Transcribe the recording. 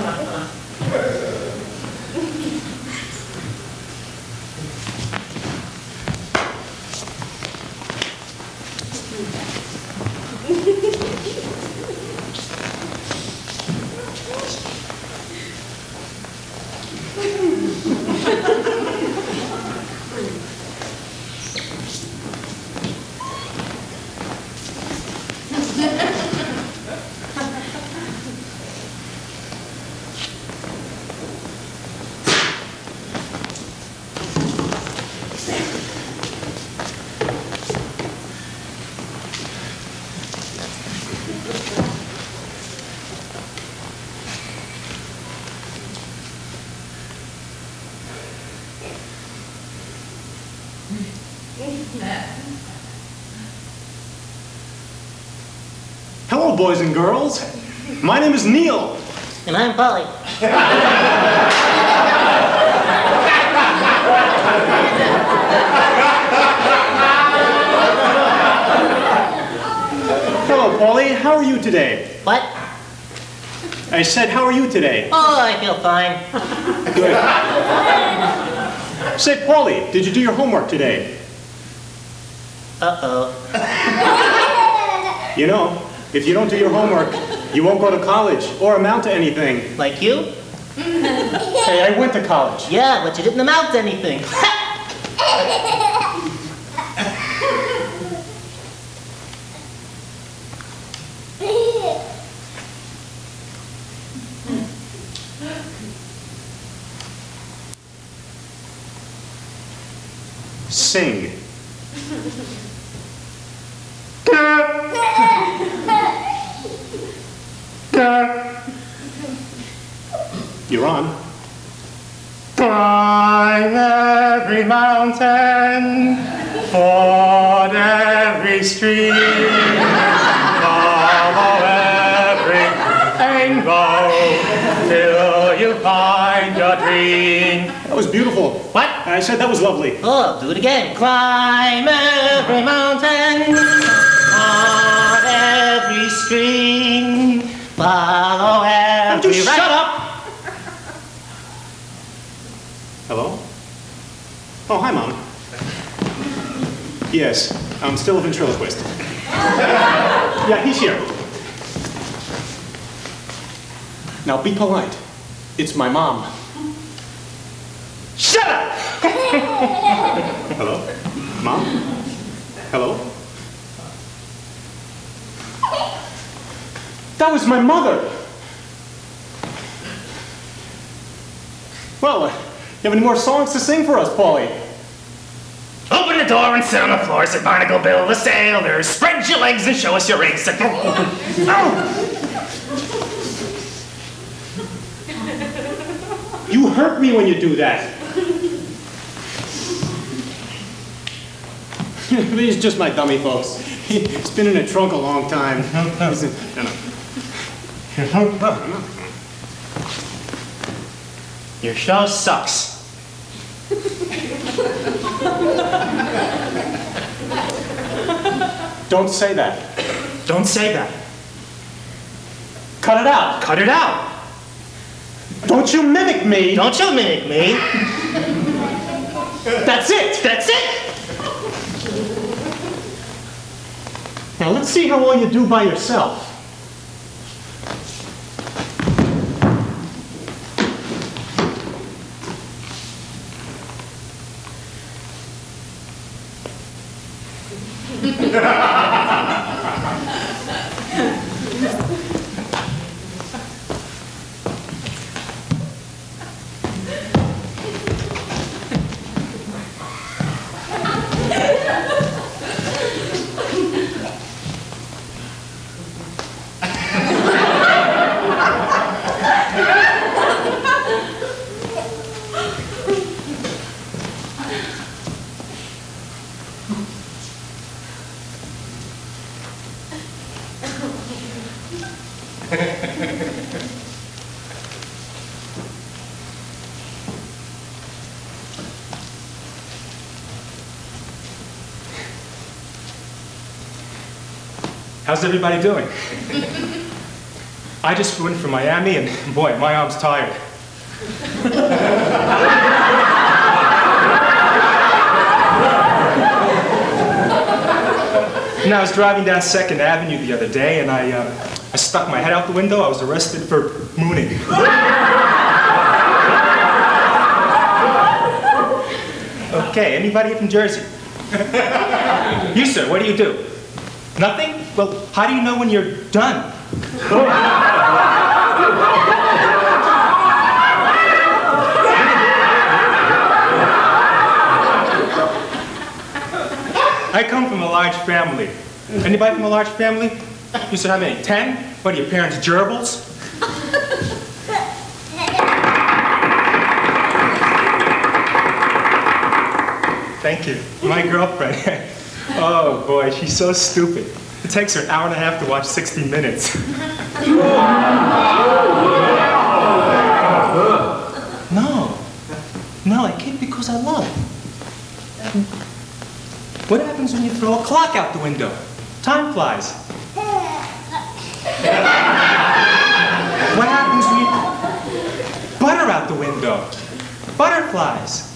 come up. Hello, boys and girls. My name is Neil. And I'm Polly. Hello, Polly. How are you today? What? I said, how are you today? Oh, I feel fine. Good. Say, Polly, did you do your homework today? Uh-oh. You know, if you don't do your homework, you won't go to college or amount to anything. Like you? Hey, I went to college. Yeah, but you didn't amount to anything. Sing. You're on. Climb every mountain, ford every stream, follow every rainbow till you find your dream. I said that was lovely. Oh, do it again. Climb every mountain, on every stream, follow Would you every shut up? Hello? Oh, hi, Mom. Yes, I'm still a ventriloquist. yeah, he's here. Now be polite. It's my mom. Shut up! Hello? Mom? Hello? That was my mother! Well, uh, you have any more songs to sing for us, Paulie? Open the door and sit on the floor, said Barnacle Bill the sailor. Spread your legs and show us your rings. Said, You hurt me when you do that. He's just my dummy, folks. He's been in a trunk a long time. He's in- no, no. Your show sucks. Don't say that. Don't say that. Cut it out. Cut it out. Don't you mimic me. Don't you mimic me. That's it. That's it. Now let's see how well you do by yourself. How's everybody doing? I just flew in from Miami and boy, my arm's tired. and I was driving down Second Avenue the other day and I, uh, I stuck my head out the window. I was arrested for mooning. okay, anybody from Jersey? you, sir, what do you do? Nothing? Well, how do you know when you're done? I come from a large family. Anybody from a large family? You said how many? Ten? What are your parents, gerbils? Thank you. My girlfriend. oh boy, she's so stupid. It takes her an hour and a half to watch 60 Minutes. no. No, I kid because I love. What happens when you throw a clock out the window? Time flies. What happens when you butter out the window? Butterflies.